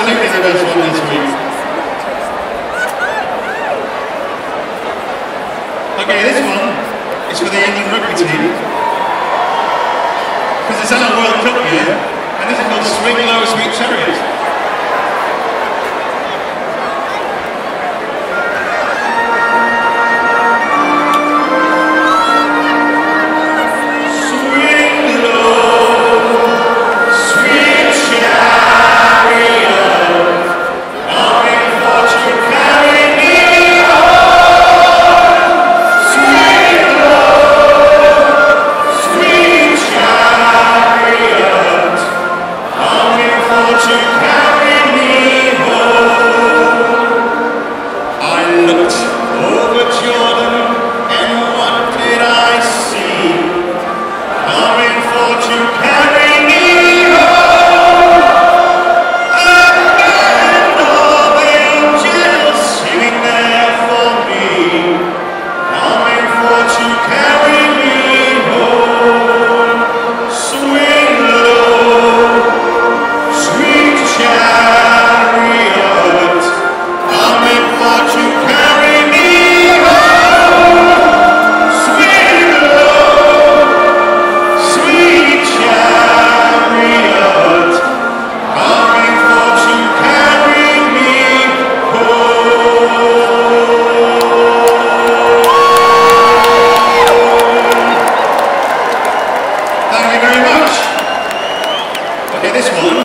The best one this week. Okay, this one is for the England rugby team. Because it's our World Cup year, and this is called Swing Low Sweet Chariot. Eres humano.